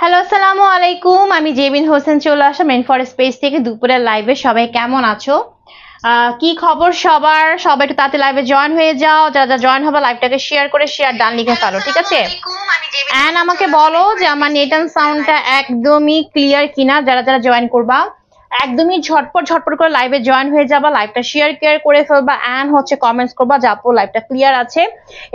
Hello আসসালামু আলাইকুম। আমি জেবিন হোসেন চলে আসা মেন ফর স্পেস থেকে দুপুরের লাইভে সবাই কেমন আছো? আহ, কি খবর সবার? সবাই একটু তাতে লাইভে জয়েন হয়ে যাও। যারা যারা জয়েন হবে লাইভটাকে শেয়ার করে শেয়ার ডান লিখে ফেলো ঠিক আছে? অ্যান্ড আমাকে বলো যে আমার নেট অ্যান্ড সাউন্ডটা একদমই ক্লিয়ার কিনা। যারা যারা জয়েন করবা একদমই ঝটপট ঝটপট করে লাইভে জয়েন হয়ে যাবা লাইভটা শেয়ার কেয়ার করে ফেলবা অ্যান্ড হচ্ছে কমেন্টস করবা যাপো লাইভটা ক্লিয়ার আছে।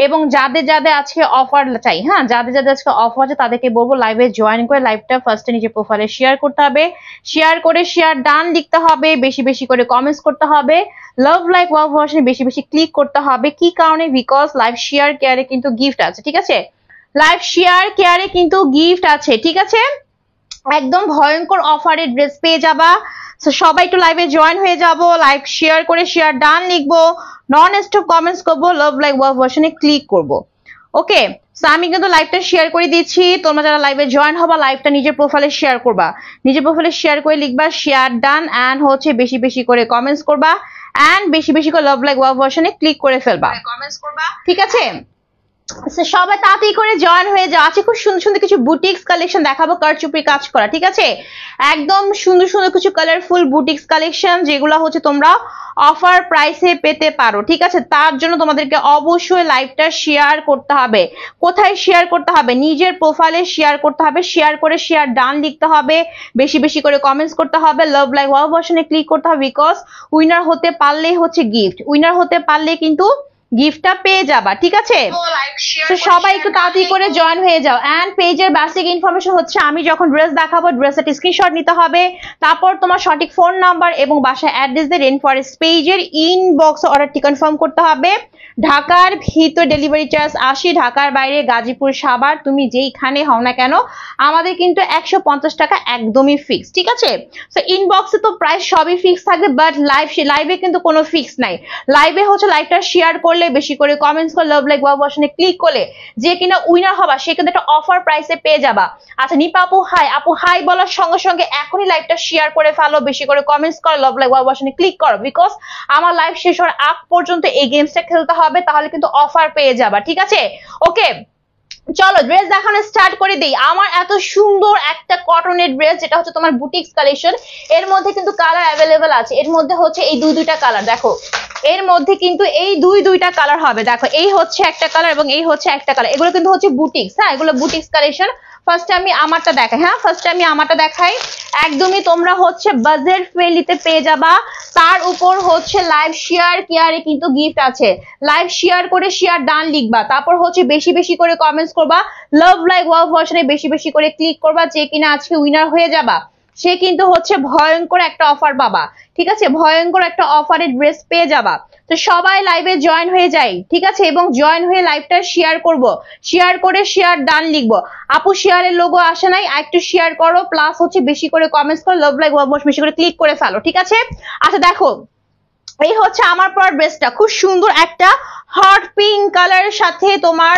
এবং যাদের যাদের আজকে অফার চাই হ্যাঁ যাদের যাদের আজকে অফার আছে, তাদেরকে বলব লাইভে জয়েন করে লাইভটা ফার্স্টে নিজের প্রোফাইলে শেয়ার করতে হবে। শেয়ার করে শেয়ার ডান লিখতে হবে, বেশি বেশি করে কমেন্টস করতে হবে। লাভ লাইক ওয়াও ভার্সনে বেশি বেশি ক্লিক করতে হবে। কি কারণে? বিকজ লাইভ শেয়ার কেয়ারে কিন্তু গিফট আছে, ঠিক আছে? লাইভ শেয়ার কেয়ারে কিন্তু গিফট আছে, ঠিক আছে? একদম ভয়ঙ্কর অফারে ড্রেস পেয়ে যাবা। সবাই একটু লাইভে জয়েন হয়ে যাব লাইভ শেয়ার করে শেয়ার ডান লিখব নন স্টপ কমেন্টস করব লাভ লাইক ওয়াও ভার্সনে ক্লিক করব। ওকে সো আমি কিন্তু লাইভটা শেয়ার করে দিচ্ছি। তোমরা যারা লাইভে জয়েন হবা লাইভটা নিজের প্রোফাইলে শেয়ার করবা। নিজের প্রোফাইলে শেয়ার করে লিখবা শেয়ার ডান অ্যান্ড হচ্ছে বেশি বেশি করে কমেন্টস করবা। অ্যান্ড বেশি বেশি করে লাভ লাইক ওয়াও ভার্সনে ক্লিক করে ফেলবা। কমেন্টস করবা। ঠিক আছে? সবাই তাড়াতাড়ি করে জয়েন হয়ে যাও। আছে খুব সুন্দর সুন্দর কিছু বুটিক্স কালেকশন দেখাবো, কারচুপির কাজ করা, ঠিক আছে? একদম সুন্দর সুন্দর কিছু কালারফুল বুটিক্স কালেকশন যেগুলো হচ্ছে তোমরা অফার প্রাইসে পেতে পারো, ঠিক আছে? তার জন্য তোমাদেরকে অবশ্যই লাইভটা শেয়ার করতে হবে। কোথায় শেয়ার করতে হবে? নিজের প্রোফাইলে শেয়ার করতে হবে শেয়ার করে শেয়ার ডান লিখতে হবে, বেশি বেশি করে কমেন্টস করতে হবে লাভ লাইক ওয়াও ভার্সনে ক্লিক করতে হবে বিকজ উইনার হতে পারলেই হচ্ছে গিফট উইনার হতে পারলে কিন্তু গিফটটা পেয়ে যাবা ঠিক আছে? তো সবাই একটু তাড়াতাড়ি করে। জয়েন হয়ে যাও। অ্যান্ড পেজের বেসিক ইনফরমেশন হচ্ছে আমি যখন ড্রেস দেখাবো ড্রেসের স্ক্রিনশট নিতে হবে। তারপর তোমার সঠিক ফোন নাম্বার এবং বাসায় অ্যাড্রেস দিয়ে রেন ফরেস্ট পেজের ইনবক্স অর্ডারটি কনফার্ম করতে হবে। ঢাকার ভিতর ডেলিভারি চার্জ আশি ঢাকার বাইরে গাজীপুর সাভার তুমি যেইখানে হও না কেন আমাদের কিন্তু একশো পঞ্চাশ টাকা একদমই ফিক্স ঠিক আছে? তো ইনবক্সে তো প্রায় সবই ফিক্স থাকবে বাট লাইভ লাইভে কিন্তু কোনো ফিক্স নাই। লাইভে হচ্ছে লাইভটা শেয়ার করলে বেশি করে কমেন্টস করে লাভ লাইক ওয়াও ভার্সনে ক্লিক করলে, যে কিনা উইনার হবা, সে কিন্তু একটা অফার প্রাইসে পেয়ে যাবা। আচ্ছা নিপা আপু হাই আপু হাই বলার সঙ্গে সঙ্গে এখনই লাইভটা শেয়ার করে ফেলো, বেশি করে কমেন্টস করো লাভ লাইক ওয়াও ভার্সনে ক্লিক করো বিকজ আমার লাইভ শেষ হওয়ার আগ পর্যন্ত এই গেমসটা খেলতে হবে, তাহলে কিন্তু অফার পেয়ে যাবা, ঠিক আছে? ওকে চলো ড্রেস দেখানো স্টার্ট করে দিই। আমার এত সুন্দর একটা কটনের ড্রেস যেটা হচ্ছে তোমার বুটিক্স কালেকশন এর মধ্যে কিন্তু কালার অ্যাভেলেবেল আছে। এর মধ্যে হচ্ছে এই দুই দুইটা কালার দেখো। এর মধ্যে কিন্তু এই দুই দুইটা কালার হবে। দেখো, এই হচ্ছে একটা কালার এবং এই হচ্ছে একটা কালার এগুলো কিন্তু হচ্ছে বুটিক্স হ্যাঁ? এগুলো বুটিক্স কালেকশন ফার্স্ট আমি আমারটা দেখাই হ্যাঁ? ফার্স্টে আমি আমারটা দেখাই। একদমই তোমরা হচ্ছে বাজেট ফ্রেন্ডলিতে পেয়ে যাবা। তার উপর হচ্ছে লাইভ শেয়ার কেয়ারে কিন্তু গিফট আছে। লাইভ শেয়ার করে শেয়ার ডান লিখবা। তারপর হচ্ছে বেশি বেশি করে কমেন্টস করবা। লাভ লাইক ওয়াও ভার্সনে বেশি বেশি করে ক্লিক করবা যে কিনা আজকে উইনার হয়ে যাবা। সে কিন্তু হচ্ছে ভয়ঙ্কর একটা অফার পাবা ঠিক আছে? ভয়ঙ্কর একটা অফারের ড্রেস পেয়ে যাবা। তো সবাই লাইভে জয়েন হয়ে যাই, ঠিক আছে? এবং জয়েন হয়ে লাইভটা শেয়ার করব। শেয়ার করে শেয়ার ডান লিখব। আপু শেয়ারের লোগো আসে নাই একটু শেয়ার করো প্লাস হচ্ছে বেশি করে কমেন্টস করো লাইক বেশি করে ক্লিক করে ফেলো, ঠিক আছে? আচ্ছা দেখো এই হচ্ছে আমার পর ড্রেসটা। খুব সুন্দর একটা হট পিঙ্ক কালারের সাথে তোমার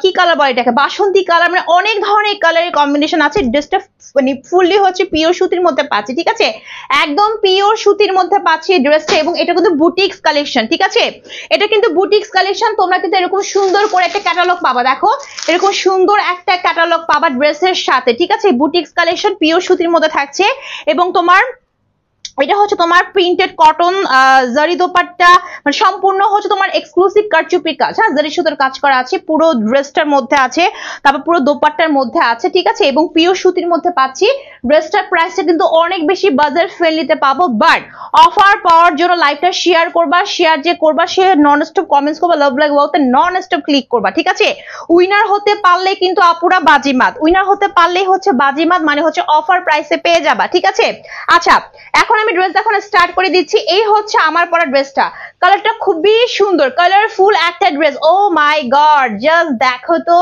কি কালার বলে এটাকে? বাসন্তী কালার মানে অনেক ধরনের কালারের কম্বিনেশন আছে। ড্রেসটা মানে ফুললি হচ্ছে পিওর সুতির মধ্যে পাচ্ছি, ঠিক আছে? একদম পিওর সুতির মধ্যে পাচ্ছি এই ড্রেসটা এবং এটা কিন্তু বুটিক্স কালেকশন ঠিক আছে? এটা কিন্তু বুটিক্স কালেকশন তোমরা কিন্তু এরকম সুন্দর করে একটা ক্যাটালগ পাবা। দেখো, এরকম সুন্দর একটা ক্যাটালগ পাবা ড্রেসের সাথে, ঠিক আছে? বুটিক্স কালেকশন পিওর সুতির মধ্যে থাকছে এবং তোমার এটা হচ্ছে তোমার প্রিন্টেড কটন জারি দোপাট্টা মানে সম্পূর্ণ হচ্ছে তোমার এক্সক্লুসিভ কারচুপির কাজ। হ্যাঁ জারি সুতোর কাজ করা আছে, পুরো ড্রেসটার মধ্যে আছে, তারপর পুরো দোপাট্টার মধ্যে আছে, ঠিক আছে? এবং পিওর সুতির মধ্যে পাচ্ছি। ড্রেসটার প্রাইসটা কিন্তু অনেক বেশি বাজার ফ্রেন্ডলিতে পাবো বাট অফার পাওয়ার জন্য লাইভটা শেয়ার করবা শেয়ার যে করবা, সে নন স্টপ কমেন্টস করবা লাভ লাইক ওয়াওতে নন স্টপ ক্লিক করবা, ঠিক আছে? উইনার হতে পারলে কিন্তু আপুরা বাজিমাত। উইনার হতে পারলেই হচ্ছে বাজিমাত মানে হচ্ছে অফার প্রাইসে পেয়ে যাবা, ঠিক আছে? আচ্ছা এখন ড্রেস দেখানো স্টার্ট করে দিচ্ছি। এই হচ্ছে আমার পরা ড্রেসটা কালারটা খুবই সুন্দর কালারফুল একটা dress oh my god just দেখো তো।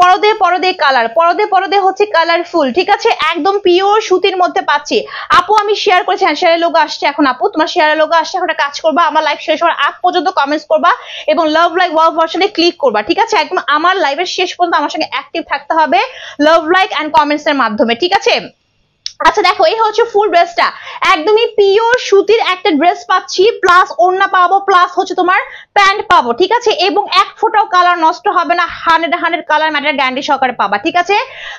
পরদে পরদে কালার পরদে পরদে হচ্ছে কালারফুল ঠিক আছে? একদম পিওর সুতির মধ্যে পাচ্ছি। আপু, আমি শেয়ার করেছি হ্যাঁ শেয়ারের লোগো আসছে এখন, আপু। তোমার শেয়ারের লোগো আসছে, এখন কাজ করবা, আমার লাইভ শেষ হওয়ার আগ পর্যন্ত কমেন্টস করবা এবং লাভ লাইক ওয়াও ভার্সনে ক্লিক করবা, ঠিক আছে? একদম আমার লাইভের শেষ পর্যন্ত আমার সঙ্গে অ্যাক্টিভ থাকতে হবে লাভ লাইক অ্যান্ড কমেন্টস এর মাধ্যমে, ঠিক আছে? আচ্ছা দেখো, এই হচ্ছে ফুল ড্রেসটা একদমই পিওর সুতির একটা ড্রেস পাচ্ছি প্লাস ওড়না পাবো প্লাস হচ্ছে তোমার প্যান্ট পাবো, ঠিক আছে? এবং এক ফোটাও কালার নষ্ট হবে না হান্ড্রেড হানের কালার ম্যাটার গ্যান্ডি সহকারে পাবা, ঠিক আছে?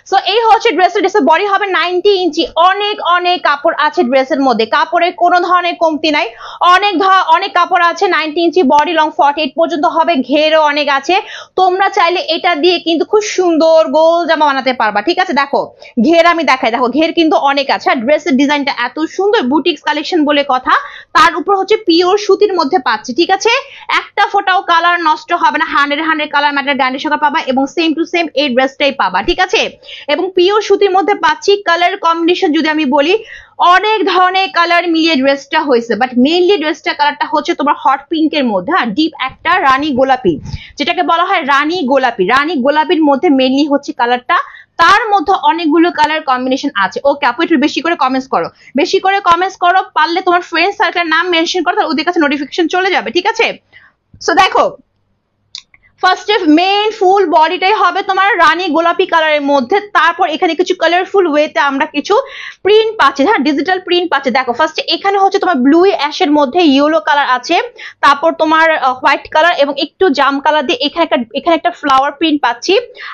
সো এই হচ্ছে ড্রেসের ড্রেসের বডি হবে নাইনটি ইঞ্চি অনেক অনেক কাপড় আছে ড্রেসের মধ্যে। কাপড়ের কোনো ধরনের কমতি নাই। অনেক অনেক কাপড় আছে ninety inch body long forty eight পর্যন্ত হবে, ঘেরও অনেক আছে। তোমরা চাইলে এটা দিয়ে কিন্তু খুব সুন্দর গোল জামা বানাতে পারবা, ঠিক আছে? দেখো, ঘের আমি দেখাই। দেখো, ঘের কিন্তু অনেক আছে, আর ড্রেসের ডিজাইনটা এত সুন্দর বুটিক্স কালেকশন বলে কথা, তার উপর হচ্ছে পিওর সুতির মধ্যে পাচ্ছি, ঠিক আছে? একটা ফোটাও কালার নষ্ট হবে না hundred hundred colour matter guarantee সহকারে পাবা এবং সেম টু সেম এই ড্রেসটাই পাবা, ঠিক আছে? এবং পিওর সুতির মধ্যে পাচ্ছি কালার কম্বিনেশন যদি আমি বলি অনেক ধরনের কালার মিলিয়ে ড্রেসটা হয়েছে বাট মেইনলি ড্রেসটা কালারটা হচ্ছে তোমার হট পিঙ্কের মধ্যে হ্যাঁ ডিপ একটা রানী গোলাপি, যেটাকে বলা হয় রানী গোলাপি। রানী গোলাপির মধ্যে মেইনলি হচ্ছে কালারটা তার মধ্যে অনেকগুলো কালার কম্বিনেশন আছে। ওকে আপু, একটু বেশি করে কমেন্টস করো। বেশি করে কমেন্টস করো, পারলে তোমার ফ্রেন্ড সার্কেলের নাম মেনশন করো, তাহলে ওদের কাছে নোটিফিকেশন চলে যাবে, ঠিক আছে? সো দেখো ফার্স্টে মেইন ফুল বডিটাই হবে তোমার রানী গোলাপি কালারের মধ্যে, তারপর এখানে কিছু কালারফুল ওয়েতে আমরা কিছু প্রিন্ট পাচ্ছি। হ্যাঁ ডিজিটাল প্রিন্ট পাচ্ছি। দেখো ফার্স্টে এখানে হচ্ছে তোমার ব্লু অ্যাশের মধ্যে ইয়েলো কালার আছে, তারপর তোমার হোয়াইট কালার এবং একটু জাম কালার দিয়ে এখানে একটা এখানে একটা ফ্লাওয়ার প্রিন্ট পাচ্ছি।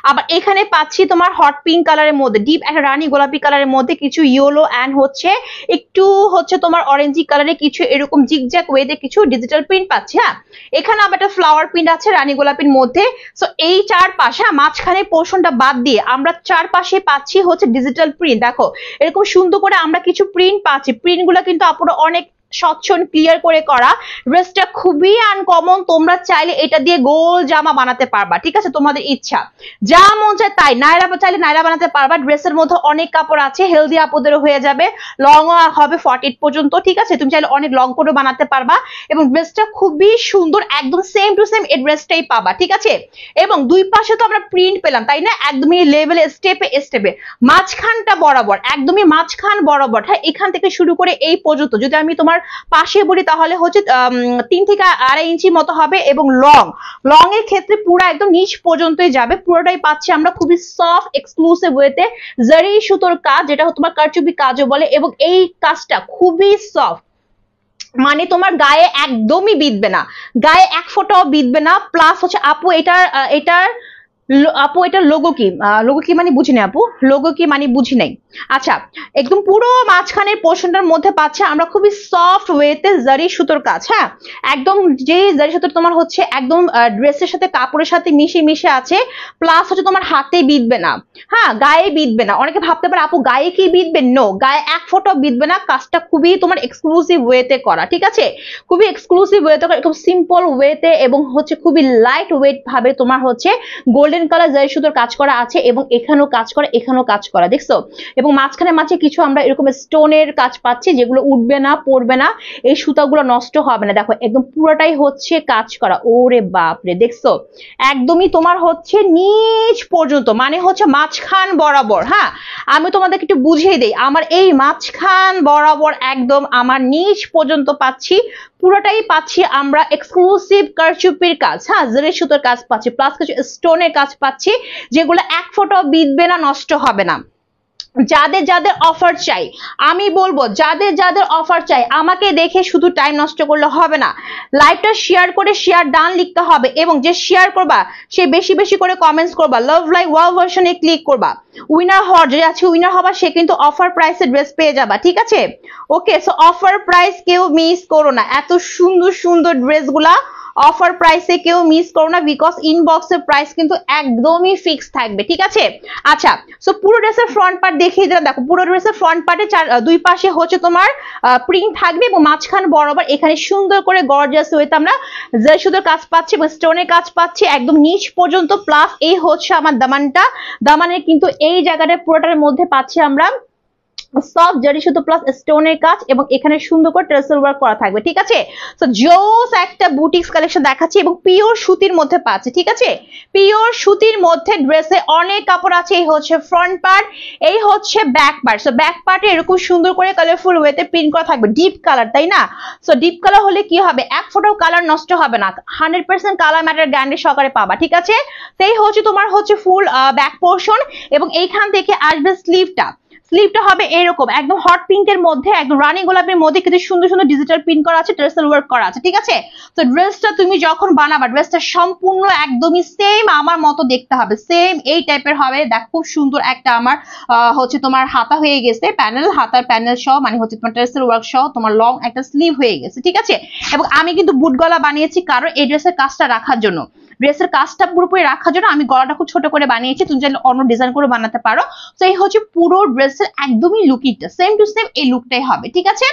আবার এখানে পাচ্ছি তোমার হট পিঙ্ক কালারের মধ্যে ডিপ একটা রানী গোলাপি কালারের মধ্যে কিছু ইয়েলো অ্যান্ড হচ্ছে একটু হচ্ছে তোমার অরেঞ্জি কালারে কিছু এরকম জিগজ্যাক ওয়েতে কিছু ডিজিটাল প্রিন্ট পাচ্ছি। হ্যাঁ এখানে আবার একটা ফ্লাওয়ার প্রিন্ট আছে, রানী গোলাপির মধ্যে সো এই চার পাশে মাঝখানে পোর্শনটা বাদ দিয়ে আমরা চারপাশে পাচ্ছি হচ্ছে ডিজিটাল প্রিন্ট দেখো, এরকম সুন্দর করে আমরা কিছু প্রিন্ট পাচ্ছি। প্রিন্টগুলো কিন্তু আপনারা অনেক স্বচ্ছন ক্লিয়ার করে করা। ড্রেসটা খুবই আনকমন তোমরা চাইলে এটা দিয়ে গোল জামা বানাতে পারবা, ঠিক আছে? তোমাদের ইচ্ছা। যা মন চায় তাই। নাইরা চাইলে নাইরা বানাতে পারবা। ড্রেসের মধ্যে অনেক কাপড় আছে হেলদি আপুদেরও হয়ে যাবে। লং হবে ফর্টি পর্যন্ত, ঠিক আছে? তুমি চাইলে অনেক লং করেও বানাতে পারবা। এবং ড্রেসটা খুবই সুন্দর, একদম সেম টু সেম এই ড্রেসটাই পাবা, ঠিক আছে? এবং দুই পাশে তো আমরা প্রিন্ট পেলাম, তাই না? একদমই লেভেলে স্টেপে স্টেপে মাঝখানটা বরাবর, একদমই মাঝখান বরাবর। হ্যাঁ এখান থেকে শুরু করে এই পর্যন্ত। যদি আমি তোমার পাশে বলি তাহলে হচ্ছে তিন থেকে আড়াই ইঞ্চি মতো হবে এবং লং লং এর ক্ষেত্রে পুরো একদম নিচ পর্যন্তই যাবে। পুরোটাই পাচ্ছি আমরা খুবই সফট এক্সক্লুসিভ ওয়েতে জারি সুতোর কাজ, যেটা তোমার কারচুপি কাজও বলে, এবং এই কাজটা খুবই সফট মানে তোমার গায়ে একদমই বিঁধবে না। গায়ে এক ফোঁটাও বিঁধবে না। প্লাস হচ্ছে আপু, এটার এটার আপু, এটা লোগো কি? লোগো কি মানে বুঝি নাই আপু? লোগো কি মানে বুঝি নাই। আচ্ছা একদম পুরো মাঝখানের পোর্শনটার মধ্যে পাচ্ছে আমরা খুবই সফট ওয়েতে জারি সুতোর কাজ হ্যাঁ? একদম যে জারি সুতোর তোমার হচ্ছে একদম ড্রেসের সাথে, কাপড়ের সাথে মিশে মিশে আছে প্লাস হচ্ছে তোমার হাতে বিঁধবে না হ্যাঁ? গায়ে বিঁধবে না। অনেকে ভাবতে পারে, আপু, গায়ে কি বিঁধবে? নো গায়ে এক ফোটো বিঁধবে না, কাজটা খুবই তোমার এক্সক্লুসিভ ওয়েতে করা, ঠিক আছে? খুবই এক্সক্লুসিভ ওয়েতে করা, একদম সিম্পল ওয়েতে এবং হচ্ছে খুবই লাইট ওয়েট ভাবে তোমার হচ্ছে গোল্ডেন কালার জারি সুতোর কাজ করা আছে এবং এখানেও কাজ করা, এখানেও কাজ করা, দেখছ? এবং মাঝখানে মাঝে কিছু আমরা এরকম স্টোনের কাজ পাচ্ছি, যেগুলো উঠবে না, পড়বে না, এই সুতাগুলো নষ্ট হবে না। দেখো, একদম পুরোটাই হচ্ছে কাজ করা। ওরে বাপরে, দেখছ? একদমই তোমার হচ্ছে নিচ পর্যন্ত মানে হচ্ছে মাঝখান বরাবর হ্যাঁ? আমি তোমাদেরকে একটু বুঝিয়ে দিই, আমার এই মাঝখান বরাবর একদম আমার নিচ পর্যন্ত পাচ্ছি, পুরোটাই পাচ্ছি আমরা এক্সক্লুসিভ কারচুপির কাজ হ্যাঁ? জেরে সুতোর কাজ পাচ্ছি প্লাস কিছু স্টোনের কাজ পাচ্ছি, যেগুলো এক ফোটাও বিঁধবে না, নষ্ট হবে না। যাদের যাদের অফার চাই, আমি বলব, যাদের যাদের অফার চাই, আমাকে দেখে শুধু টাইম নষ্ট করলে হবে না। লাইভটা শেয়ার করে শেয়ার ডান লিখতে হবে এবং যে শেয়ার করবা, সে বেশি বেশি করে কমেন্টস করবা। লাভ লাইক ওয়াও ভার্সনে ক্লিক করবা। উইনার হওয়ার, যে আছে উইনার হবা, সে কিন্তু অফার প্রাইসে ড্রেস পেয়ে যাবা, ঠিক আছে? ওকে সো অফার প্রাইস কেউ মিস করো না। এত সুন্দর সুন্দর ড্রেসগুলা অফার প্রাইসে কেউ মিস করো না বিকজ ইনবক্সের প্রাইস কিন্তু একদমই ফিক্স থাকবে, ঠিক আছে? আচ্ছা সো পুরো ড্রেসের ফ্রন্ট পার্ট দেখিয়ে দিলাম। দেখো, পুরো ড্রেসের ফ্রন্ট পার্টে দুই পাশে হচ্ছে তোমার প্রিন্ট থাকবে এবং মাঝখান বরাবর এখানে সুন্দর করে গর্জাস হইতে আমরা যে শুধু কাজ পাচ্ছি এবং স্টোনের কাজ পাচ্ছি, একদম নিচ পর্যন্ত প্লাস এই হচ্ছে আমার দামানটা। দামানের কিন্তু এই জায়গাটা পুরোটার মধ্যে পাচ্ছি আমরা সফট জারি সুতো প্লাস স্টোনের কাজ এবং এখানে সুন্দর করে ট্রেসেল ওয়ার্ক করা থাকবে, ঠিক আছে? তো জোস একটা বুটিক্স কালেকশন দেখাচ্ছি এবং পিওর সুতির মধ্যে পাচ্ছে, ঠিক আছে? পিওর সুতির মধ্যে ড্রেসে অনেক কাপড় আছে, এই হচ্ছে ফ্রন্ট পার্ট এই হচ্ছে ব্যাক পার্ট সো ব্যাক পার্টে এরকম সুন্দর করে কালারফুল ওয়েতে প্রিন্ট করা থাকবে ডিপ কালার তাই না? সো ডিপ কালার হলে কি হবে? এক ফোটাও কালার নষ্ট হবে না হান্ড্রেড পার্সেন্ট কালার ম্যাটার গ্যান্ডের সহকারে পাবা, ঠিক আছে? সেই হচ্ছে তোমার হচ্ছে ফুল ব্যাক পোর্শন এবং এইখান থেকে আসবে স্লিভটা স্লিভটা হবে এরকম, একদম হট পিঙ্কের মধ্যে, একদম রানী গোলাপের মধ্যে, কিন্তু সুন্দর সুন্দর ডিজিটাল প্রিন্ট করা আছে ট্রেসাল ওয়ার্ক করা আছে, ঠিক আছে? তো ড্রেসটা তুমি যখন বানাবা ড্রেসটা সম্পূর্ণ একদমই সেম আমার মতো দেখতে হবে সেম এই টাইপের হবে, দেখ খুব সুন্দর একটা আমার হচ্ছে তোমার হাতা হয়ে গেছে প্যানেল হাতার প্যানেল সহ মানে হচ্ছে তোমার ট্রেসাল ওয়ার্ক সহ, তোমার লং একটা স্লিভ হয়ে গেছে, ঠিক আছে? এবং আমি কিন্তু বুট গলা বানিয়েছি কারণ এই ড্রেসের কাজটা রাখার জন্য। ড্রেসের কাজটা পুরোপুরি রাখার জন্য আমি গলাটা খুব ছোট করে বানিয়েছি, তুমি চাইলে অন্য ডিজাইন করে বানাতে পারো। তো এই হচ্ছে পুরো ড্রেসের একদমই লুকিংটা সেম টু সেম এই লুকটাই হবে, ঠিক আছে?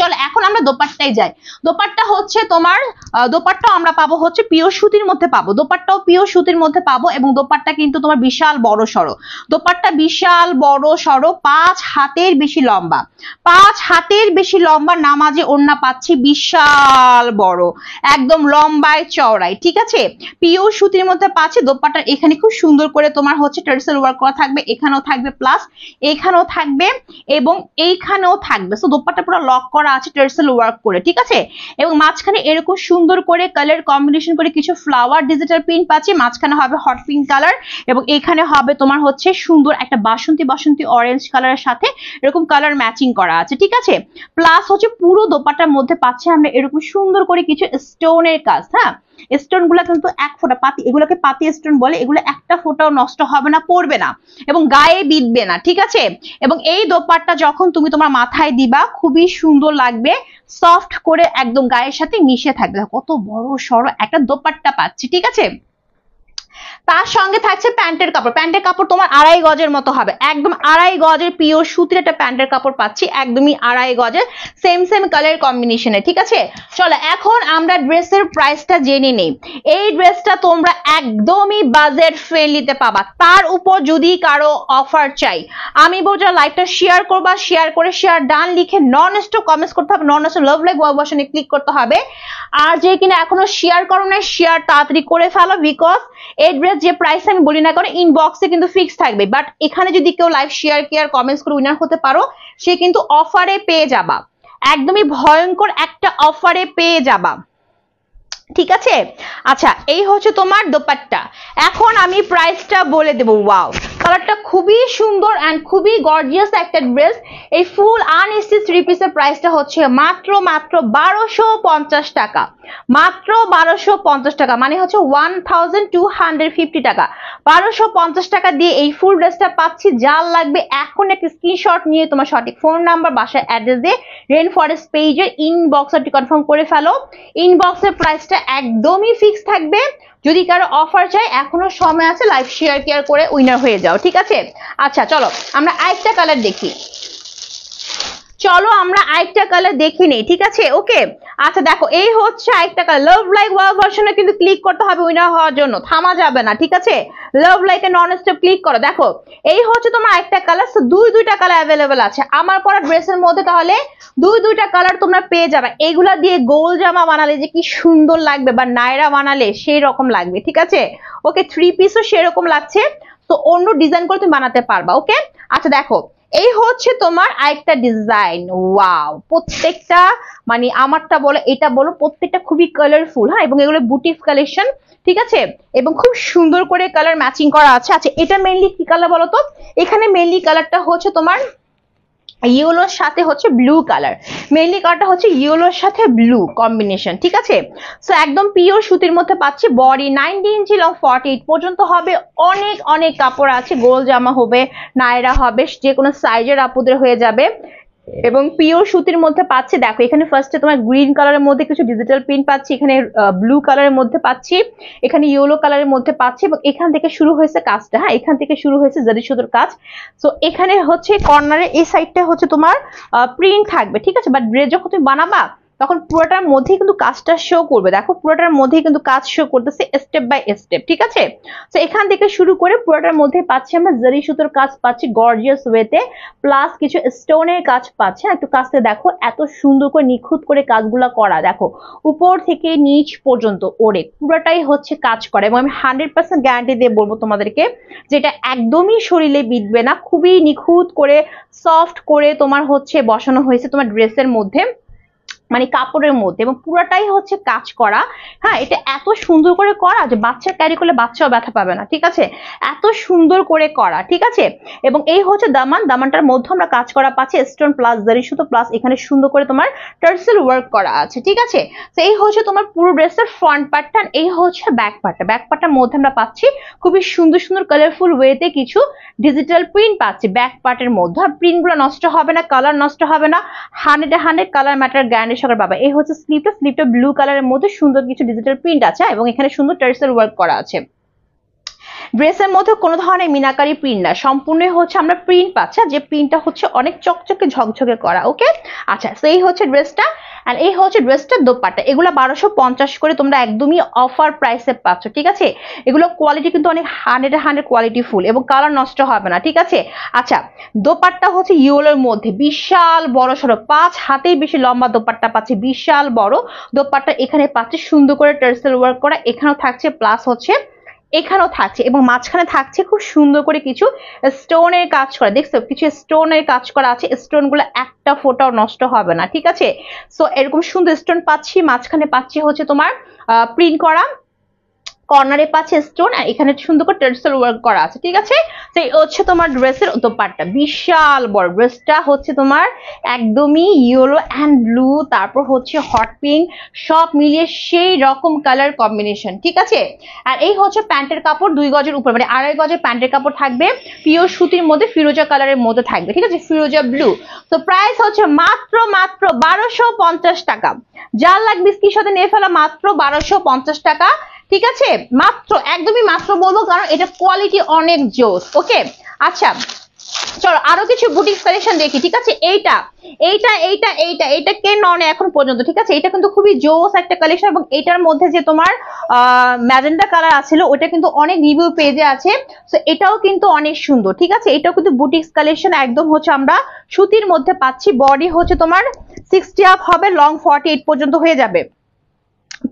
চলো এখন আমরা দোপাট্টায় যাই। দোপাট্টা হচ্ছে তোমার আহ, দোপাট্টাও আমরা পাবো হচ্ছে পিওর সুতির মধ্যে পাবো। দোপাট্টাও পিওর সুতির মধ্যে পাবো এবং দোপাট্টা কিন্তু তোমার বিশাল বড় সড়ো। দোপাট্টা বিশাল বড় সড়ো পাঁচ হাতের বেশি লম্বা। পাঁচ হাতের বেশি লম্বা নামাজে ওড়না পাচ্ছি বিশাল বড় একদম লম্বায় চওড়ায় ঠিক আছে? পিওর সুতির মধ্যে পাচ্ছি দোপাট্টার এখানে খুব সুন্দর করে তোমার হচ্ছে ট্রেডিশনাল ওয়ার্ক করা থাকবে এখানেও থাকবে প্লাস এখানেও থাকবে এবং এইখানেও থাকবে। সো দোপাট্টা পুরো লক করা আছে টেরসেল ওয়ার্ক করে, ঠিক আছে? এবং মাঝখানে এরকম সুন্দর করে কালার কম্বিনেশন করে কিছু ফ্লাওয়ার ডিজিটাল প্রিন্ট পাচ্ছি, মাঝখানে হবে হট পিঙ্ক কালার এবং এখানে হবে তোমার হচ্ছে সুন্দর একটা বাসন্তী বাসন্তী অরেঞ্জ কালারের সাথে এরকম কালার ম্যাচিং করা আছে, ঠিক আছে? প্লাস হচ্ছে পুরো দোপাটার মধ্যে পাচ্ছে আমরা এরকম সুন্দর করে কিছু স্টোনের কাজ হ্যাঁ? স্টোনগুলা কিন্তু এক ফোটা, পাতি, এগুলোকে পাতি স্টোন বলে, এগুলো একটা ফোটাও নষ্ট হবে না, পড়বে না এবং গায়ে বিঁধবে না, ঠিক আছে? এবং এই দোপাট্টা যখন তুমি তোমার মাথায় দিবা, খুবই সুন্দর লাগবে সফট করে একদম গায়ের সাথে মিশে থাকবে। কত বড় সড়ো একটা দোপাট্টা পাচ্ছি, ঠিক আছে? তার সঙ্গে থাকছে প্যান্টের কাপড়। প্যান্টের কাপড় তোমার আড়াই গজের মতো হবে। একদম আড়াই গজের পিওর সুতির একটা প্যান্টের কাপড় পাচ্ছি, একদমই আড়াই গজের সেম সেম কালার কম্বিনেশনে ঠিক আছে? চলো, এখন আমরা ড্রেসের প্রাইসটা জেনে নেই। এই ড্রেসটা তোমরা একদমই বাজেট ফ্রেন্ডলিতে পাবা। তার উপর যদি কারও অফার চাই, আমি বলছি লাইভটা শেয়ার করবা শেয়ার করে শেয়ার ডান লিখে নন স্টপ কমেন্টস করতে হবে নন স্টপ লাভ লাইক ওয়াবশনে ক্লিক করতে হবে। আর যে কিনা এখনও শেয়ার করো না শেয়ার তাড়াতাড়ি করে ফেলো বিকজ এই ড্রেস যে প্রাইস আমি বলি না কারণ ইনবক্সে কিন্তু ফিক্স থাকবে। বাট এখানে যদি কেউ লাইভ শেয়ার কেয়ার কমেন্টস করে উইনার হতে পারো, সে কিন্তু অফারে পেয়ে যাবা। একদমই ভয়ঙ্কর একটা অফারে পেয়ে যাবা। ঠিক আছে? আচ্ছা এই হচ্ছে তোমার দোপাট্টা। এখন আমি প্রাইসটা বলে দেবো ওয়াও কালারটা খুবই সুন্দর অ্যান্ড খুবই গর্জিয়াস একটা ড্রেস এই ফুল আনস্টিচ থ্রি পিসের প্রাইসটা হচ্ছে মাত্র মাত্র বারোশো পঞ্চাশ টাকা। মাত্র বারোশো পঞ্চাশ টাকা মানে হচ্ছে one thousand two hundred fifty টাকা। বারোশো পঞ্চাশ টাকা দিয়ে এই ফুল ড্রেসটা পাচ্ছি যার লাগবে এখন একটা স্ক্রিনশট নিয়ে তোমার সঠিক ফোন নাম্বার বাসায় অ্যাড্রেস দিয়ে রেন ফরেস্ট পেজের ইনবক্সটি কনফার্ম করে ফেলো। ইনবক্সের প্রাইসটা একদমই ফিক্স থাকবে। যদি কারও অফার চাই এখনও সময় আছে লাইভ শেয়ার কেয়ার করে উইনার হয়ে যাও, ঠিক আছে? আচ্ছা চলো, আমরা আরেকটা কালার দেখি। চলো আমরা আরেকটা কালার দেখে নেই, ঠিক আছে? ওকে আচ্ছা দেখো, এই হচ্ছে আরেকটা কালার লাভ লাইক ওয়াও ভার্সনে কিন্তু ক্লিক করতে হবে উইনার হওয়ার জন্য, থামা যাবে না, ঠিক আছে? লাভ লাইকে নন স্টপ ক্লিক করো, দেখো, এই হচ্ছে তোমার একটা কালার দুই দুইটা কালার অ্যাভেলেবেল আছে, আমার পরা ড্রেসের মধ্যে তাহলে দুই দুইটা কালার তোমরা পেয়ে যাবে, এগুলা দিয়ে গোল জামা বানালে যে কি সুন্দর লাগবে, বা নায়রা বানালে সেই রকম লাগবে, ঠিক আছে? ওকে থ্রি পিসও সেরকম লাগছে, তো অন্য ডিজাইন করে তুমি বানাতে পারবা ওকে আচ্ছা দেখো এই হচ্ছে তোমার আরেকটা ডিজাইন ওয়াও প্রত্যেকটা মানে আমারটা বলো, এটা বলো, প্রত্যেকটা খুবই কালারফুল হ্যাঁ? এবং এগুলো বুটিক কালেকশন ঠিক আছে? এবং খুব সুন্দর করে কালার ম্যাচিং করা আছে। আচ্ছা এটা মেনলি কি কালার বলো তো? এখানে মেনলি কালারটা হচ্ছে তোমার ইয়েলোর সাথে হচ্ছে ব্লু কালার মেইনলি কালারটা হচ্ছে ইয়েলোর সাথে ব্লু কম্বিনেশন ঠিক আছে? সো একদম পিওর সুতির মধ্যে পাচ্ছি body ninety inch long forty eight পর্যন্ত হবে। অনেক অনেক কাপড় আছে, গোল জামা হবে, নায়রা হবে, যে কোনো সাইজের আপুদের হয়ে যাবে। এবং পিওর সুতির মধ্যে পাচ্ছি, দেখো, এখানে ফার্স্টে তোমার গ্রিন কালারের মধ্যে কিছু ডিজিটাল প্রিন্ট পাচ্ছি, এখানে ব্লু কালারের মধ্যে পাচ্ছি, এখানে ইয়েলো কালারের মধ্যে পাচ্ছি এবং এখান থেকে শুরু হয়েছে কাজটা হ্যাঁ এখান থেকে শুরু হয়েছে জারি সুতোর কাজ। সো এখানে হচ্ছে কর্নারে এই সাইডটা হচ্ছে তোমার প্রিন্ট থাকবে, ঠিক আছে? বাট ড্রেস যখন তুমি বানাবা তখন পুরোটার মধ্যেই কিন্তু কাজটা শো করবে। দেখো পুরোটার মধ্যেই কিন্তু কাজ শো করতেছে স্টেপ বাই স্টেপ ঠিক আছে? তো এখান থেকে শুরু করে পুরোটার মধ্যে পাচ্ছি আমরা জারি সুতোর কাজ পাচ্ছি গর্জিয়াস ওয়েতে প্লাস কিছু স্টোনের কাজ পাচ্ছি। হ্যাঁ, একটু কাজতে দেখো এত সুন্দর করে নিখুঁত করে কাজগুলা করা। দেখো উপর থেকে নিচ পর্যন্ত ওরে পুরোটাই হচ্ছে কাজ করে। এবং আমি হান্ড্রেড পার্সেন্ট গ্যারান্টি দিয়ে বলব তোমাদেরকে যেটা একদমই শরীরে বিঁধবে না খুবই নিখুঁত করে সফট করে তোমার হচ্ছে বসানো হয়েছে তোমার ড্রেসের মধ্যে। মানে কাপড়ের মধ্যে এবং পুরোটাই হচ্ছে কাজ করা। হ্যাঁ এটা এত সুন্দর করে করা যে বাচ্চা ক্যারি করলে বাচ্চাও ব্যথা পাবে না, ঠিক আছে? এত সুন্দর করে করা, ঠিক আছে? এবং এই হচ্ছে দামান, দামানটার মধ্যে আমরা কাজ করা পাচ্ছি স্টোন প্লাস জারি সুতো প্লাস এখানে সুন্দর করে তোমার টার্সেল ওয়ার্ক করা আছে, ঠিক আছে? তো এই হচ্ছে তোমার পুরো ড্রেসের ফ্রন্ট পার্টটা এই হচ্ছে ব্যাক পার্টটা ব্যাক পার্টটার মধ্যে আমরা পাচ্ছি খুবই সুন্দর সুন্দর কালারফুল ওয়েতে কিছু ডিজিটাল প্রিন্ট পাচ্ছি ব্যাক পার্টের মধ্যে। আর প্রিন্টগুলো নষ্ট হবে না কালার নষ্ট হবে না। হান্ড্রেড হান্ড্রেড কালার ম্যাটার গ্যান্ডের সকার বাবা এই হচ্ছে স্লিপটা স্লিপটা ব্লু কালারের মধ্যে সুন্দর কিছু ডিজিটাল প্রিন্ট আছে, এবং এখানে সুন্দর টার্সেল ওয়ার্ক করা আছে। ড্রেসের মধ্যে কোনো ধরনের মিনাকারি প্রিন্ট না। সম্পূর্ণ হচ্ছে আমরা প্রিন্ট পাচ্ছি যে প্রিন্টটা হচ্ছে অনেক চকচকে ঝকঝকে করা ওকে আচ্ছা এই হচ্ছে ড্রেসটা অ্যান্ড এই হচ্ছে ড্রেসটার দোপাট্টা। এগুলো বারোশো পঞ্চাশ করে তোমরা একদমই অফার প্রাইসে পাচ্ছ, ঠিক আছে? এগুলো কোয়ালিটি কিন্তু অনেক হান্ড্রেড হান্ড্রেড কোয়ালিটি ফুল এবং কালার নষ্ট হবে না, ঠিক আছে? আচ্ছা দোপাট্টা হচ্ছে ইউলোর মধ্যে, বিশাল বড় সড়ো, পাঁচ হাতেই বেশি লম্বা দোপাট্টা পাচ্ছে, বিশাল বড় দোপাট্টা। এখানে পাচ্ছে সুন্দর করে টার্সেল ওয়ার্ক করা, এখানেও থাকছে প্লাস হচ্ছে এখানেও থাকছে এবং মাঝখানে থাকছে খুব সুন্দর করে কিছু স্টোনের কাজ করা। দেখছ, কিছু স্টোনের কাজ করা আছে। স্টোনগুলো একটা ফোটাও নষ্ট হবে না, ঠিক আছে? সো এরকম সুন্দর স্টোন পাচ্ছি, মাঝখানে পাচ্ছি হচ্ছে তোমার প্রিন্ট করা। কর্নারে পাচ্ছে স্টোন, আর এখানে সুন্দর করে টার্সেল ওয়ার্ক করা আছে, ঠিক আছে? তো এই হচ্ছে তোমার ড্রেসের দোপাট্টা, বিশাল বড়। ড্রেসটা হচ্ছে তোমার একদমই ইয়েলো অ্যান্ড ব্লু তারপর হচ্ছে হট পিঙ্ক সব মিলিয়ে সেই রকম কালার কম্বিনেশন ঠিক আছে? আর এই হচ্ছে প্যান্টের কাপড় দুই গজের উপর মানে আড়াই গজের প্যান্টের কাপড় থাকবে পিওর সুতির মধ্যে, ফিরোজা কালারের মধ্যে থাকবে, ঠিক আছে? ফিরোজা ব্লু তো প্রাইস হচ্ছে মাত্র মাত্র বারোশো টাকা। যার লাগবে স্কির সাথে নিয়ে ফেলা, মাত্র বারোশো টাকা। ঠিক আছে? মাত্র, একদমই মাত্র বলব কারণ এটা কোয়ালিটি অনেক জোস ওকে আচ্ছা চলো আরও কিছু বুটিক কালেকশন দেখি, ঠিক আছে? এইটা এইটা এইটা এইটা এইটা কে নন এখন পর্যন্ত, ঠিক আছে? এটা কিন্তু খুবই জোস একটা কালেকশন এবং এটার মধ্যে যে তোমার ম্যাজেন্ডা কালার আছিল ওটা কিন্তু অনেক রিভিউ পেজে আছে। তো এটাও কিন্তু অনেক সুন্দর, ঠিক আছে? এটাও কিন্তু বুটিক্স কালেকশন একদম হচ্ছে আমরা সুতির মধ্যে পাচ্ছি। বডি হচ্ছে তোমার সিক্সটি আপ হবে লং ফর্টি পর্যন্ত হয়ে যাবে।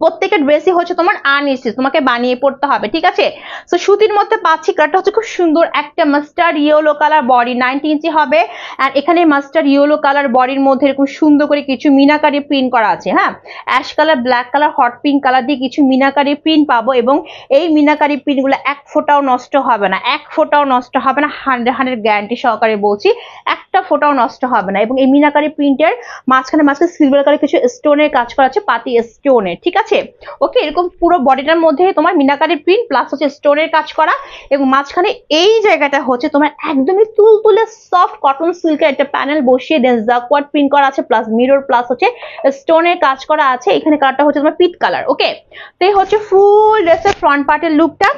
প্রত্যেকের ড্রেসই হচ্ছে তোমার আনএসি তোমাকে বানিয়ে পড়তে হবে, ঠিক আছে? তো সুতির মধ্যে পাচ্ছি কালারটা হচ্ছে খুব সুন্দর একটা mustard yellow colour body ninety inch হবে। আর এখানে মাস্টার্ড ইয়েলো কালার বডির মধ্যে এরকম সুন্দর করে কিছু মিনাকারি প্রিন্ট করা আছে হ্যাঁ? Ash colour black colour hot pink colour দিয়ে কিছু মিনাকারি প্রিন্ট পাবো এবং এই মিনাকারি প্রিন্টগুলো এক ফোটাও নষ্ট হবে না, এক ফোটাও নষ্ট হবে না হান্ড্রেড হান্ড্রেড গ্যারান্টি সহকারে বলছি, একটা ফোটাও নষ্ট হবে না। এবং এই মিনাকারি প্রিন্টের মাঝখানে মাঝখানে সিলভার কালার কিছু স্টোনের কাজ করা আছে, পাতি স্টোনের ঠিক আছে? ওকে এরকম পুরো বডিটার মধ্যে তোমার মিনাকারি প্রিন্ট প্লাস হচ্ছে স্টোনের কাজ করা, এবং মাঝখানে এই জায়গাটা হচ্ছে তোমার একদমই তুলতুলে সফট কটন সিল্কের একটা প্যানেল বসিয়ে দেন জাকওয়ার্ড প্রিন্ট করা আছে প্লাস মিরর প্লাস হচ্ছে স্টোনের কাজ করা আছে, এখানে কালারটা হচ্ছে তোমার পিট কালার ওকে তো হচ্ছে ফুল ড্রেসের ফ্রন্ট পার্টের লুকটা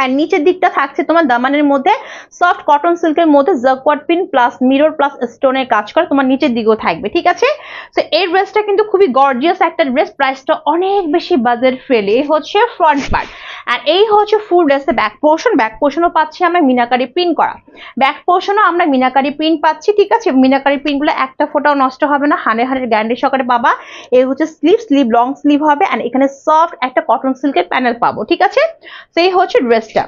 আর নিচের দিকটা থাকছে তোমার দামানের মধ্যে সফট কটন সিল্কের মধ্যে jacquard pin plus mirror plus স্টোনের কাজ করে তোমার নিচের দিকেও থাকবে, ঠিক আছে? তো এই ড্রেসটা কিন্তু খুবই গর্জিয়াস একটা ড্রেস প্রাইসটা অনেক বেশি বাজেট এই হচ্ছে ফ্রন্ট পার্ট আর এই হচ্ছে ফুল ড্রেসের ব্যাক পোর্শন ব্যাক পোর্শনও পাচ্ছি আমরা মিনাকারি প্রিন্ট করা। ব্যাক পোর্শনও আমরা মিনাকারি প্রিন্ট পাচ্ছি, ঠিক আছে? মিনাকারি প্রিন্টগুলো একটা ফোটাও নষ্ট হবে না। হানে হানের গ্যান্ডের সকালে পাবা। এই হচ্ছে স্লিভ স্লিভ লং স্লিভ হবে। আর এখানে সফট একটা কটন সিল্কের প্যানেল পাবো, ঠিক আছে? এই হচ্ছে ড্রেসটা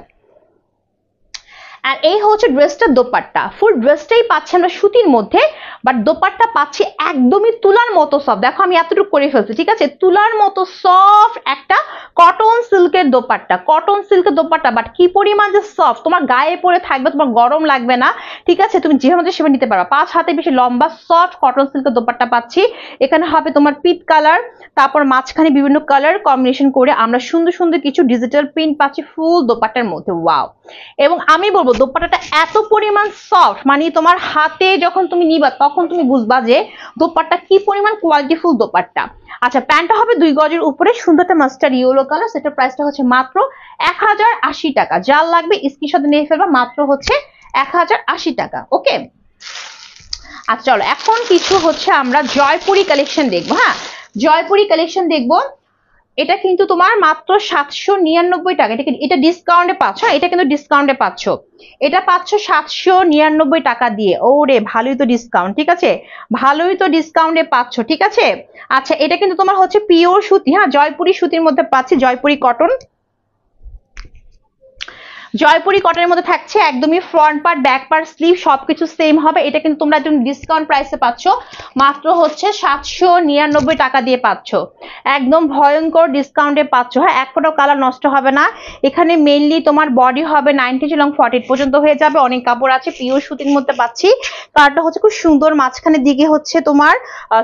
আর এই হচ্ছে ড্রেসটার দোপাট্টা। ফুল ড্রেসটাই পাচ্ছি আমরা সুতির মধ্যে বাট দোপাট্টা পাচ্ছি একদমই তুলার মতো সফট দেখো আমি এতটুকু করে ফেলছি, ঠিক আছে? তুলার মতো সফট একটা কটন সিল্কের দোপাট্টা। কটন সিল্কের দোপাট্টা বাট কি পরিমাণ যে সফট তোমার গায়ে পরে থাকবে, তোমার গরম লাগবে না, ঠিক আছে? তুমি যেভাবে সেভাবে নিতে পারো। পাঁচ হাতে বেশি লম্বা সফট কটন সিল্কের দোপাট্টা পাচ্ছি। এখানে হবে তোমার পিট কালার তারপর মাঝখানে বিভিন্ন কালার কম্বিনেশন করে আমরা সুন্দর সুন্দর কিছু ডিজিটাল প্রিন্ট পাচ্ছি ফুল দোপাট্টার মধ্যে। ওয়াও এবং আমি বলব দোপাট্টাটা এত পরিমাণ সফট মানে তোমার হাতে যখন তুমি নিবা তখন তুমি বুঝবা যে দোপাট্টা কি পরিমাণ কোয়ালিটিফুল দোপাট্টা। আচ্ছা প্যান্টটা হবে দুই গজের উপরে, সুন্দর একটা মাস্টার ইয়েলো কালার সেটার প্রাইসটা হচ্ছে মাত্র এক হাজার আশি টাকা। যার লাগবে স্ক্রিন সাথে নিয়ে ফেলবা, মাত্র হচ্ছে এক হাজার আশি টাকা ওকে আচ্ছা চলো, এখন কিছু হচ্ছে আমরা জয়পুরি কালেকশন দেখব হ্যাঁ? জয়পুরি কালেকশন দেখব এটা কিন্তু তোমার মাত্র সাতশো নিরানব্বই টাকা। এটা এটা ডিসকাউন্টে পাচ্ছ হ্যাঁ? এটা কিন্তু ডিসকাউন্টে পাচ্ছ। এটা পাচ্ছ সাতশো নিরানব্বই টাকা দিয়ে। ও রে ভালোই তো ডিসকাউন্ট ঠিক আছে? ভালোই তো ডিসকাউন্টে পাচ্ছ, ঠিক আছে? আচ্ছা এটা কিন্তু তোমার হচ্ছে পিওর সুতি হ্যাঁ জয়পুরি সুতির মধ্যে পাচ্ছি, জয়পুরি কটন জয়পুরি কটনের মধ্যে থাকছে একদমই front part back part sleeve সবকিছু সেম হবে। এটা কিন্তু তোমরা একদম ডিসকাউন্ট প্রাইসে পাচ্ছ। মাত্র হচ্ছে সাতশো নিরানব্বই টাকা দিয়ে পাচ্ছ। একদম ভয়ঙ্কর ডিসকাউন্টে পাচ্ছ। হ্যাঁ এক ফোটাও কালার নষ্ট হবে না। এখানে মেইনলি তোমার বডি হবে নাইনটি লং ফর্টি পর্যন্ত হয়ে যাবে। অনেক কাপড় আছে পিওর সুতির মধ্যে পাচ্ছি। কালারটা হচ্ছে খুব সুন্দর, মাঝখানের দিকে হচ্ছে তোমার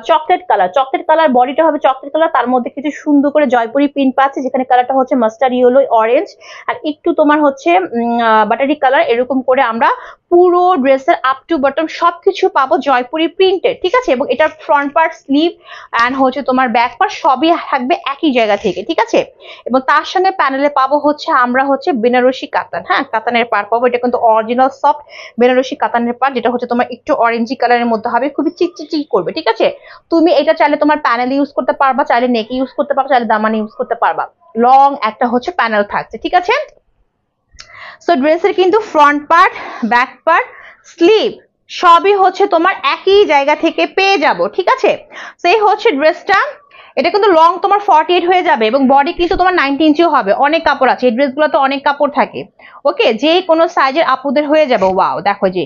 চকলেট কালার চকলেট কালার বডিটা হবে চকলেট কালার তার মধ্যে কিছু সুন্দর করে জয়পুরি প্রিন্ট পাচ্ছে, যেখানে কালারটা হচ্ছে মাস্টার ইয়েলো অরেঞ্জ আর একটু তোমার হচ্ছে বাটারি কালার এরকম করে আমরা পুরো ড্রেসের আপ টু বটম সবকিছু পাবো জয়পুরি প্রিন্টেড ঠিক আছে? এবং এটার ফ্রন্ট পার্ট স্লিভ অ্যান্ড হচ্ছে তোমার ব্যাক পার্ট সবই থাকবে একই জায়গা থেকে, ঠিক আছে? এবং তার সঙ্গে প্যানেলে পাবো হচ্ছে আমরা হচ্ছে বেনারসি কাতান হ্যাঁ? কাতানের পার পাবো, এটা কিন্তু অরিজিনাল সফট বেনারসি কাতানের পার যেটা হচ্ছে তোমার একটু অরেঞ্জি কালারের মধ্যে হবে, খুবই চিকচিক করবে, ঠিক আছে? তুমি এটা চাইলে তোমার প্যানেল ইউজ করতে পারবা, চাইলে নেক ইউজ করতে পারবা, চাইলে দামানি ইউজ করতে পারবা। লং একটা হচ্ছে প্যানেল থাকছে, ঠিক আছে? সো ড্রেসের কিন্তু front part back part sleeve সবই হচ্ছে তোমার একই জায়গা থেকে পেয়ে যাব, ঠিক আছে? সেই হচ্ছে ড্রেসটা এটা কিন্তু লং তোমার ফর্টি এইট হয়ে যাবে এবং বডি কিন্তু তোমার নাইনটি ইঞ্চিও হবে। অনেক কাপড় আছে, এই ড্রেসগুলো তো অনেক কাপড় থাকে। ওকে যে কোনো সাইজের আপুদের হয়ে যাবে। ওয়াও দেখো যে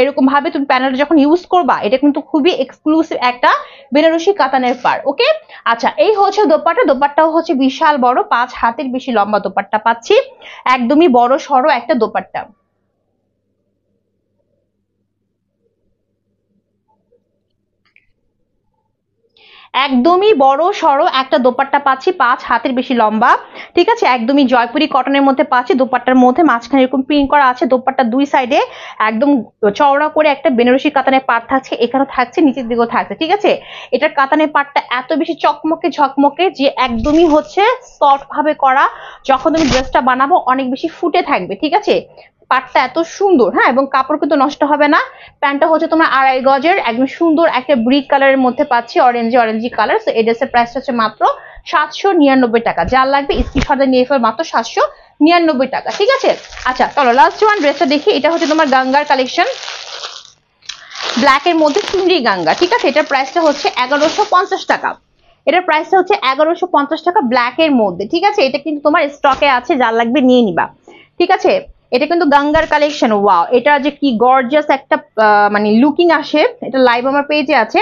এরকম ভাবে তুমি প্যানেলটা যখন ইউজ করবা, এটা কিন্তু খুবই এক্সক্লুসিভ একটা বেনারসি কাতানের পার ওকে আচ্ছা এই হচ্ছে দোপাট্টা। দোপাট্টাও হচ্ছে বিশাল বড়, পাঁচ হাতের বেশি লম্বা দোপাট্টা পাচ্ছি। একদমই বড় সড়ো একটা দোপাট্টা। একদমই বড় সড়ো একটা দোপাট্টা পাচ্ছি, পাঁচ, হাতের বেশি লম্বা। ঠিক আছে? একদমই জয়পুরি কটনের মধ্যে পাচ্ছি, দোপাট্টার মধ্যে মাঝখানে এরকম প্রিন্ট করা আছে, দোপাট্টা দুই সাইডে একদম চওড়া করে একটা বেনারসি কাতানের পাট থাকছে, এখানে থাকছে, নিচের দিকেও থাকছে, ঠিক আছে? এটার কাতানের পাটটা এত বেশি চকমকে ঝকমকে যে একদমই হচ্ছে সফট ভাবে করা, যখন তুমি ড্রেসটা বানাবো, অনেক বেশি ফুটে থাকবে, ঠিক আছে? পাটটা এত সুন্দর হ্যাঁ? এবং কাপড় কিন্তু নষ্ট হবে না। প্যান্টটা হচ্ছে তোমার আড়াই গজের, একদম সুন্দর একটা ব্রিক কালারের মধ্যে পাচ্ছি অরেঞ্জ অরেঞ্জি কালার সো এই ড্রেসের প্রাইসটা হচ্ছে মাত্র সাতশো নিরানব্বই টাকা। যার লাগবে স্ক্রিনশটে নিয়ে ফেল, মাত্র সাতশো নিরানব্বই টাকা, ঠিক আছে? আচ্ছা চলো লাস্ট ওয়ান ড্রেসটা দেখি। এটা হচ্ছে তোমার গাঙ্গার কালেকশন ব্ল্যাকের মধ্যে চুন্ডি গাঙ্গা, ঠিক আছে? এটার প্রাইসটা হচ্ছে এগারোশো পঞ্চাশ টাকা। এটার প্রাইসটা হচ্ছে এগারোশো পঞ্চাশ টাকা ব্ল্যাকের মধ্যে, ঠিক আছে? এটা কিন্তু তোমার স্টকে আছে, যার লাগবে নিয়ে নিবা, ঠিক আছে? এটা কিন্তু গঙ্গার কালেকশন ওয়াও এটা যে কি গর্জাস একটা মানে লুকিং আসে, এটা লাইভ আমার পেজে আছে।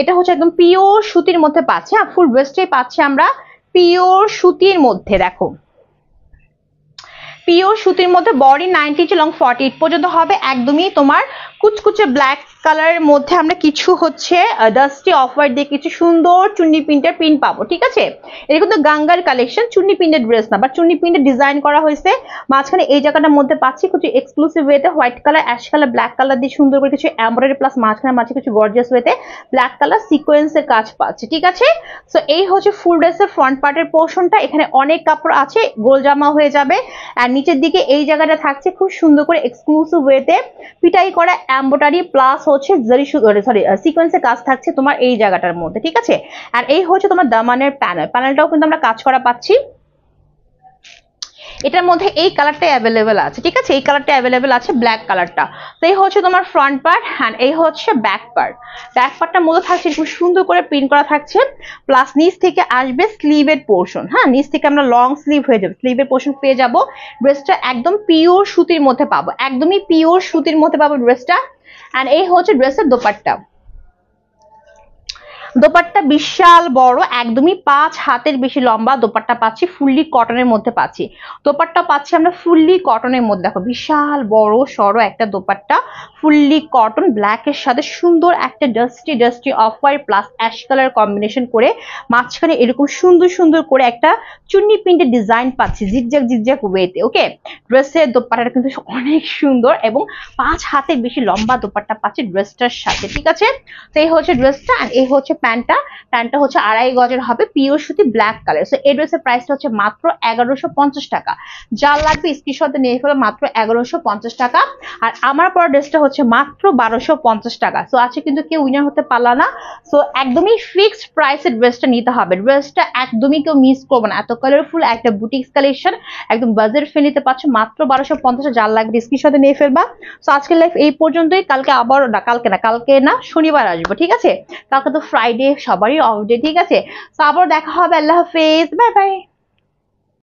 এটা হচ্ছে একদম পিওর সুতির মধ্যে পাচ্ছে ফুল ওয়েস্টে পাচ্ছে আমরা পিওর সুতির মধ্যে, দেখো। পিওর সুতির মধ্যে বডি নাইনটি লং ফর্টি পর্যন্ত হবে, একদমই তোমার কুচকুচে ব্ল্যাক কালারের মধ্যে আমরা কিছু হচ্ছে ডাস্টি অফ হোয়াইট দিয়ে কিছু সুন্দর চুন্নি প্রিন্টের প্রিন্ট পাবো, ঠিক আছে? এটা কিন্তু গাঙ্গার কালেকশন চুন্নি প্রিন্টের ড্রেস না বা চুন্নি প্রিন্টের ডিজাইন করা হয়েছে। মাঝখানে এই জায়গাটার মধ্যে পাচ্ছি কিছু এক্সক্লুসিভ ওয়েতে white colour ash colour black colour দিয়ে সুন্দর করে কিছু এমব্রয়ডারি প্লাস মাঝখানে মাঝে কিছু গর্জিয়াস ওয়েতে ব্ল্যাক কালার সিকোয়েন্সের কাজ পাচ্ছি, ঠিক আছে? সো এই হচ্ছে ফুল ড্রেসের ফ্রন্ট পার্টের পোর্শনটা এখানে অনেক কাপড় আছে, গোল জামা হয়ে যাবে। আর নিচের দিকে এই জায়গাটা থাকছে খুব সুন্দর করে এক্সক্লুসিভ ওয়েতে পিটাই করা এম্বোটারি প্লাস হচ্ছে জারি সরি সিকোয়েন্সের কাজ থাকছে তোমার এই জায়গাটার মধ্যে, ঠিক আছে? আর এই হচ্ছে তোমার দামানের প্যানেল প্যানেলটাও কিন্তু আমরা কাজ করা পাচ্ছি। এটার মধ্যে এই কালারটা অ্যাভেলেবেল আছে, ঠিক আছে? এই কালারটা অ্যাভেলেবেল আছে ব্ল্যাক কালারটা তো এই হচ্ছে তোমার ফ্রন্ট পার্ট হ্যান্ড এই হচ্ছে ব্যাক পার্ট ব্যাক পার্টটা মূলত থাকছে খুব সুন্দর করে প্রিন্ট করা থাকছে প্লাস নিচ থেকে আসবে স্লিভের পোর্শন হ্যাঁ নিচ থেকে আমরা লং স্লিভ হয়ে যাবে। স্লিভের পোর্শন পেয়ে যাব ড্রেসটা একদম পিওর সুতির মধ্যে পাবো। একদমই পিওর সুতির মধ্যে পাবো ড্রেসটা অ্যান্ড এই হচ্ছে ড্রেসের দোপাট্টা। দোপাট্টা বিশাল বড়, একদমই পাঁচ হাতের বেশি লম্বা দোপাট্টা পাচ্ছি, ফুললি কটনের মধ্যে পাচ্ছি। দোপাট্টা পাচ্ছি আমরা ফুললি কটনের মধ্যে। দেখো, বিশাল বড় সড়ো একটা দোপাট্টা, ফুললি কটন ব্ল্যাকের সাথে সুন্দর একটা dusty dusty off white plus ash colour combination করে মাঝখানে এরকম সুন্দর সুন্দর করে একটা চুন্নি প্রিন্টের ডিজাইন পাচ্ছি জিগজ্যাক জিগজ্যাক ওয়েতে ওকে ড্রেসের দোপাট্টাটা কিন্তু অনেক সুন্দর এবং পাঁচ হাতের বেশি লম্বা দোপাট্টা পাচ্ছি ড্রেসটার সাথে, ঠিক আছে? তো এই হচ্ছে ড্রেসটা আর এই হচ্ছে প্যান্টটা প্যান্টটা হচ্ছে আড়াই গজের হবে পিওর সুতি ব্ল্যাক কালার সো এই ড্রেসের প্রাইসটা হচ্ছে মাত্র এগারোশো টাকা। যা লাগবে স্ক্রিনশটে নিয়ে ফেলো, মাত্র এগারোশো টাকা। আর আমার পর ড্রেসটা হচ্ছে মাত্র বারোশো টাকা। সো আছে কিন্তু কেউ উইনার হতে পারলা না। সো একদমই ফিক্সড প্রাইসের ড্রেসটা নিতে হবে। ড্রেসটা একদমই কেউ মিস করব না। এত কালারফুল একটা বুটিক্স কালেকশন একদম বাজেট ফ্রেন্ড নিতে পারছ মাত্র বারোশো পঞ্চাশ যার লাগবে স্ক্রিনশটে নিয়ে ফেলবা। সো আজকের লাইফ এই পর্যন্তই। কালকে আবার না, কালকে না কালকে না, শনিবার আসব, ঠিক আছে? কালকে তো ফ্রাইডে সবারই অফ ডে ঠিক আছে? তো আবার দেখা হবে আল্লাহ হাফেজ বাই বাই